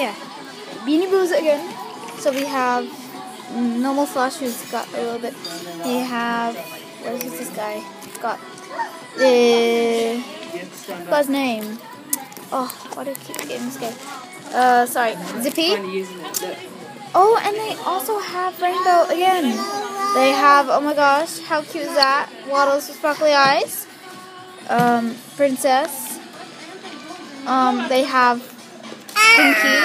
yeah, Beanie Boos again. So we have normal Flash who's got a little bit. We have what is this guy? Got the what's his name? Oh, what do I keep getting this guy? Uh, sorry, Zippy. Oh, and they also have Rainbow again. They have, oh my gosh, how cute is that? Waddles with sparkly eyes. Um, Princess. Um, they have Pinky.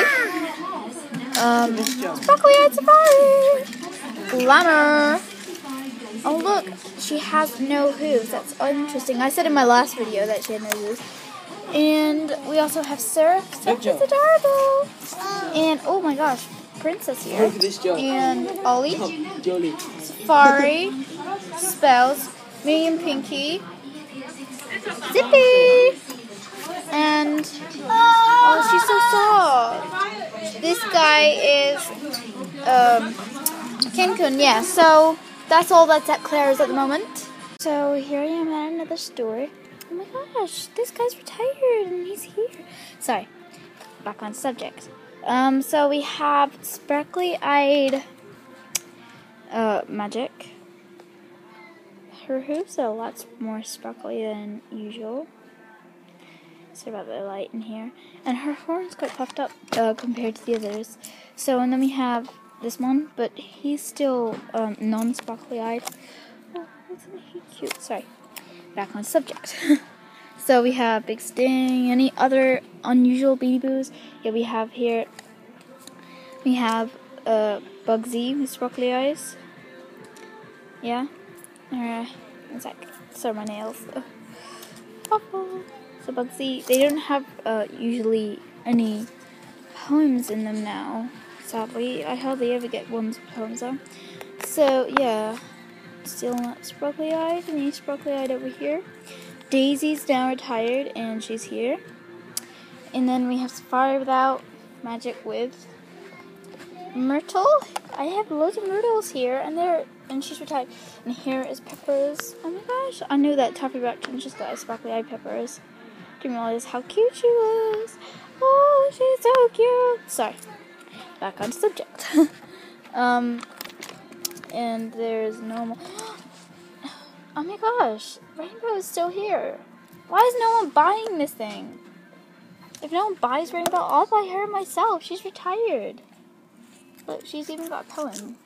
Um, Sparkly Eyed Safari. Glamour. Oh look, she has no hooves. That's interesting. I said in my last video that she had no hooves. And we also have. Surf is adorable. And oh my gosh, Princess here. And Ollie. Safari. Spells. Me and Pinky. Zippy. And oh, she's so soft. This guy is um, Cancun. Yeah. So that's all that's at Claire's at the moment. So here I am at another store. Oh my gosh, this guy's retired and he's here. Sorry, back on subject. Um, so we have sparkly eyed uh, magic. Her hooves are lots more sparkly than usual. About the light in here. And her horn's quite puffed up uh, compared to the others. So, and then we have this one, but he's still um, non-sparkly eyed. Oh, isn't he cute? Sorry. Back on subject. so we have Big Sting. Any other unusual Beanie Boos? Yeah, we have here. We have uh, Bugsy with sparkly eyes. Yeah. Alright. One sec. Sorry, my nails. Oh. So Bugsy, they don't have uh, usually any poems in them now. Sadly, I hardly ever get ones with poems on. So yeah, still not sparkly eyed, he's sparkly eyed over here. Daisy's now retired, and she's here. And then we have Safari without, Magic with, Myrtle. I have loads of Myrtles here, and they're and she's retired. And here is Peppers. Oh my gosh, I knew that Toffee Raptor just got a sparkly eyed Peppers realize how cute she was. Oh, she's so cute. Sorry. Back on subject. um, and there's no more. Oh my gosh, Rainbow is still here. Why is no one buying this thing? If no one buys Rainbow, I'll buy her myself. She's retired. Look, she's even got a poem.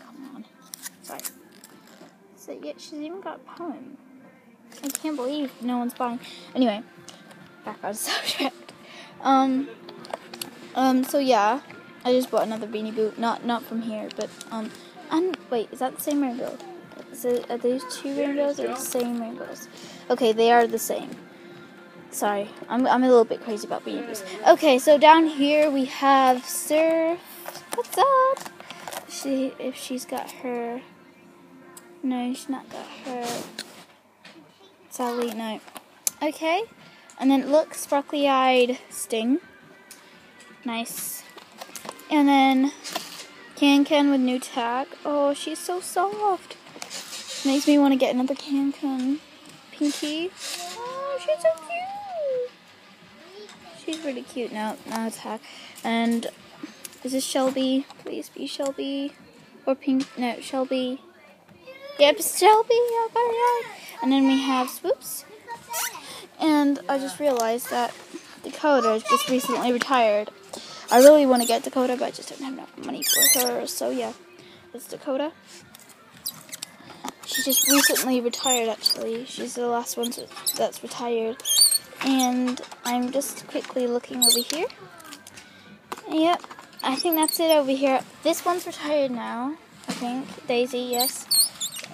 Come on. Sorry. So, yeah, she's even got a poem. I can't believe no one's buying. Anyway, back on subject. Um, um, so yeah, I just bought another Beanie Boo. Not not from here, but um, and wait, is that the same rainbow? Is it, are these two rainbows or the same rainbows? Okay, they are the same. Sorry, I'm I'm a little bit crazy about Beanie Boos. Okay, so down here we have Surf. What's up? She if she's got her. No, she's not got her Sadly, no. Okay, and then look, sparkly eyed Sting. Nice. And then Can Can with new tag. Oh, she's so soft. Makes me want to get another Can Can. Pinky. Oh, she's so cute. She's really cute now. Now tag. And is this Shelby? Please be Shelby. Or Pink. No, Shelby. Yep, Shelby. Oh, right. And then we have Swoops. And I just realized that Dakota just recently retired. I really want to get Dakota, but I just don't have enough money for her. So yeah, it's Dakota. She just recently retired, actually. She's the last one to, that's retired. And I'm just quickly looking over here. Yep, I think that's it over here. This one's retired now, I think. Daisy, yes.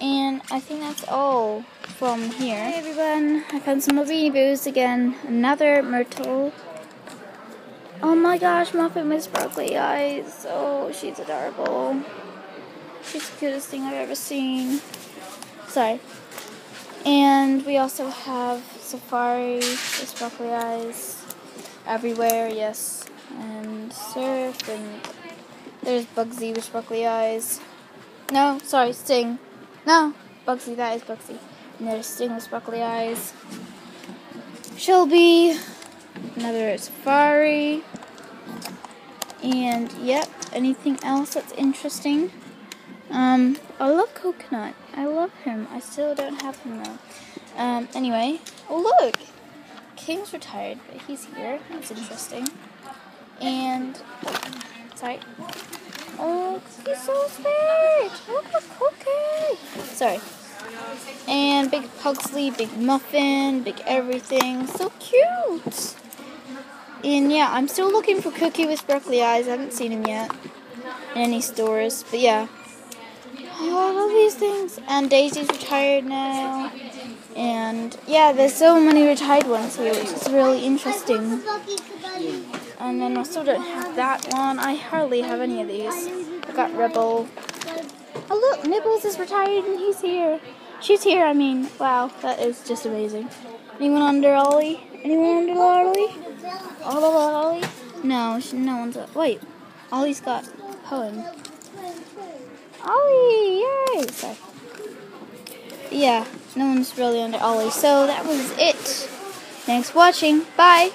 And I think that's all from here. Hey everyone, I found some more Beanie Boos again. Another Myrtle. Oh my gosh, Muffet with sparkly eyes. Oh, she's adorable. She's the cutest thing I've ever seen. Sorry. And we also have Safari with sparkly eyes everywhere, yes. And Surf, and there's Bugsy with sparkly eyes. No, sorry, Sting. No, Bugsy, that is Bugsy. And there's Sting with sparkly eyes. Shelby, another safari. And yep, anything else that's interesting? Um, I love Coconut. I love him. I still don't have him though. Um, anyway, oh look, King's retired, but he's here. That's interesting. And sorry. Oh, he's so sweet. Look at Cookie. Sorry. And Big Pugsley, Big Muffin, Big Everything. So cute. And yeah, I'm still looking for Cookie with sparkly eyes. I haven't seen him yet in any stores. But yeah. Oh, I love these things. And Daisy's retired now. And yeah, there's so many retired ones here, which is really interesting. And then I still don't have that one. I hardly have any of these. Got Rebel. Oh look, Nibbles is retired and he's here. She's here, I mean. Wow, that is just amazing. Anyone under Ollie? Anyone under Ollie? Ollie? No, she, no one's up. Wait, Ollie's got poem. Ollie, yay! Sorry. Yeah, no one's really under Ollie. So that was it. Thanks for watching. Bye.